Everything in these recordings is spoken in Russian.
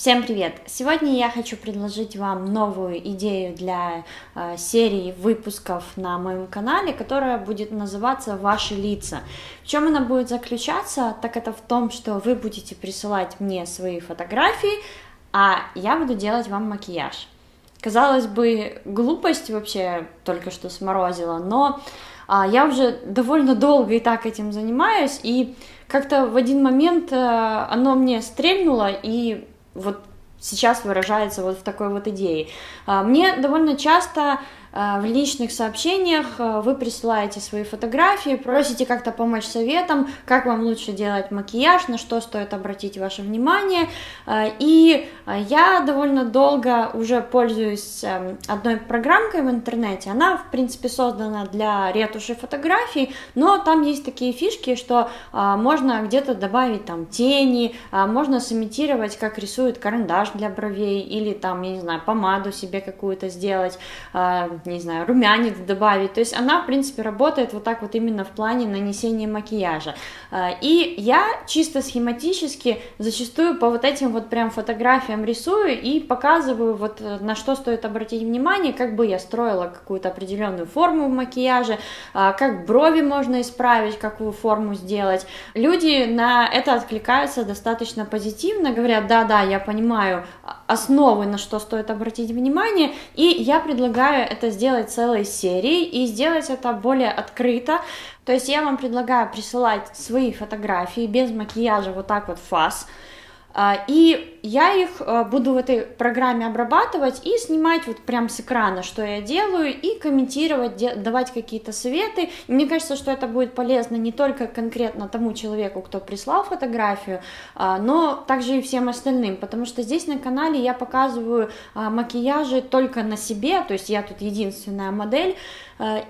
Всем привет! Сегодня я хочу предложить вам новую идею для э, серии выпусков на моем канале, которая будет называться «Ваши лица». В чем она будет заключаться? Так это в том, что вы будете присылать мне свои фотографии, а я буду делать вам макияж. Казалось бы, глупость вообще только что сморозила, но э, я уже довольно долго и так этим занимаюсь, и как-то в один момент э, оно мне стрельнуло, и вот сейчас выражается вот в такой вот идее. А, мне довольно часто в личных сообщениях а, вы присылаете свои фотографии, просите как-то помочь советам, как вам лучше делать макияж, на что стоит обратить ваше внимание. И я довольно долго уже пользуюсь эм, одной программкой в интернете. Она, в принципе, создана для ретуши фотографий, но там есть такие фишки, что можно где-то добавить там тени, можно сымитировать, как рисует карандаш для бровей, или там, я не знаю, помаду себе какую-то сделать не знаю, румянец добавить. То есть она, в принципе, работает вот так вот именно в плане нанесения макияжа. А, и я чисто схематически зачастую по вот этим вот прям фотографиям рисую и показываю вот э, на что стоит обратить внимание, как бы я строила какую-то определенную форму в макияже, а, как брови можно исправить, какую форму сделать. Люди на это откликаются достаточно позитивно, говорят, да-да, я понимаю основы, на что стоит обратить внимание, и я предлагаю это сделать целой серией и сделать это более открыто. То есть я вам предлагаю присылать свои фотографии без макияжа, вот так вот фас. А, и я их а, буду в этой программе обрабатывать и снимать вот прям с экрана, что я делаю, и комментировать, давать какие-то советы. И мне кажется, что это будет полезно не только конкретно тому человеку, кто прислал фотографию, а, но также и всем остальным, потому что здесь на канале я показываю макияжи только на себе, то есть я тут единственная модель,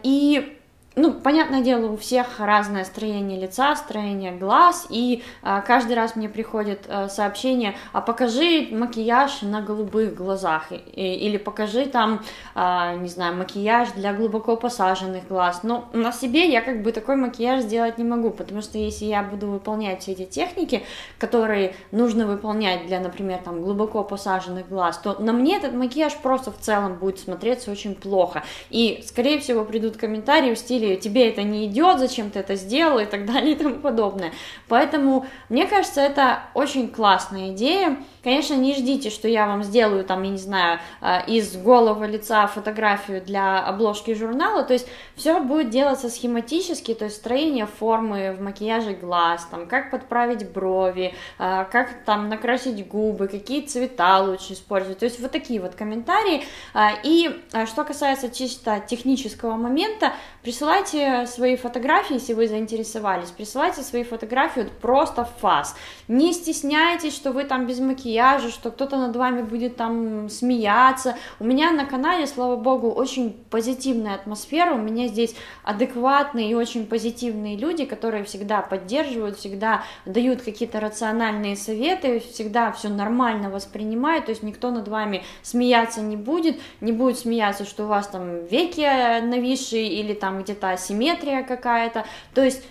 и ну, понятное дело, у всех разное строение лица, строение глаз, и а, каждый раз мне приходит а, сообщение, а покажи макияж на голубых глазах, и, или покажи там, а, не знаю, макияж для глубоко посаженных глаз. Но на себе я как бы такой макияж сделать не могу, потому что если я буду выполнять все эти техники, которые нужно выполнять для, например, там глубоко посаженных глаз, то на мне этот макияж просто в целом будет смотреться очень плохо. И, скорее всего, придут комментарии в стиле или тебе это не идет, зачем ты это сделал и так далее и тому подобное. Поэтому мне кажется, это очень классная идея. Конечно, не ждите, что я вам сделаю там, я не знаю, э, из голого лица фотографию для обложки журнала, то есть все будет делаться схематически, то есть строение формы в макияже глаз, там, как подправить брови, э, как там накрасить губы, какие цвета лучше использовать, то есть вот такие вот комментарии. Э, и что касается чисто технического момента, присылайте присылайте свои фотографии, если вы заинтересовались, присылайте свои фотографии вот просто в фас. Не стесняйтесь, что вы там без макияжа, что кто-то над вами будет там смеяться. У меня на канале, слава богу, очень позитивная атмосфера, у меня здесь адекватные и очень позитивные люди, которые всегда поддерживают, всегда дают какие-то рациональные советы, всегда все нормально воспринимают, то есть никто над вами смеяться не будет, не будет смеяться, что у вас там веки нависшие или там где-то это асимметрия какая-то, то есть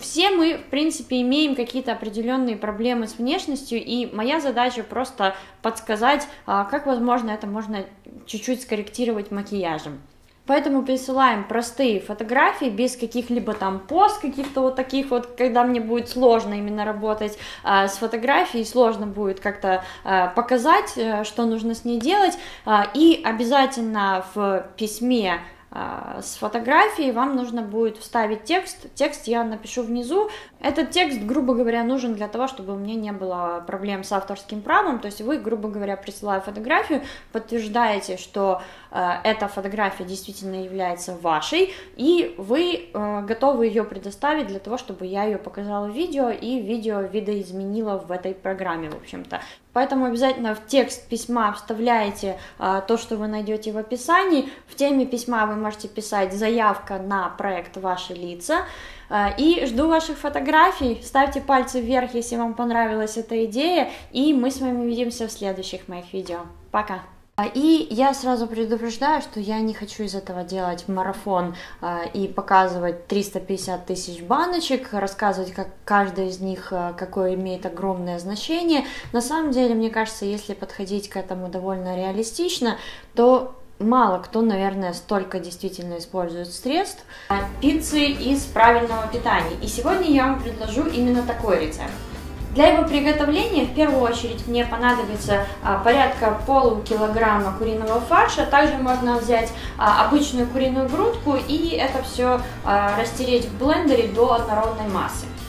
все мы, в принципе, имеем какие-то определенные проблемы с внешностью, и моя задача просто подсказать, а, как, возможно, это можно чуть-чуть скорректировать макияжем. Поэтому присылаем простые фотографии без каких-либо там пост, каких-то вот таких вот, когда мне будет сложно именно работать а, с фотографией, сложно будет как-то а, показать, а, что нужно с ней делать. А, и обязательно в письме с фотографией вам нужно будет вставить текст. Текст я напишу внизу. Этот текст, грубо говоря, нужен для того, чтобы у меня не было проблем с авторским правом. То есть вы, грубо говоря, присылая фотографию, подтверждаете, что э, эта фотография действительно является вашей, и вы э, готовы ее предоставить для того, чтобы я ее показала в видео, и видео видоизменила в этой программе, в общем-то. Поэтому обязательно в текст письма вставляете а, то, что вы найдете в описании. В теме письма вы можете писать заявка на проект «Ваши лица». А, и жду ваших фотографий. Ставьте пальцы вверх, если вам понравилась эта идея. И мы с вами увидимся в следующих моих видео. Пока! И я сразу предупреждаю, что я не хочу из этого делать марафон и показывать 350 тысяч баночек, рассказывать, как каждая из них какое имеет огромное значение. На самом деле, мне кажется, если подходить к этому довольно реалистично, то мало кто, наверное, столько действительно использует средств. Пиццы из правильного питания. И сегодня я вам предложу именно такой рецепт. Для его приготовления в первую очередь мне понадобится а, порядка полукилограмма куриного фарша. Также можно взять а, обычную куриную грудку и это все а, растереть в блендере до однородной массы.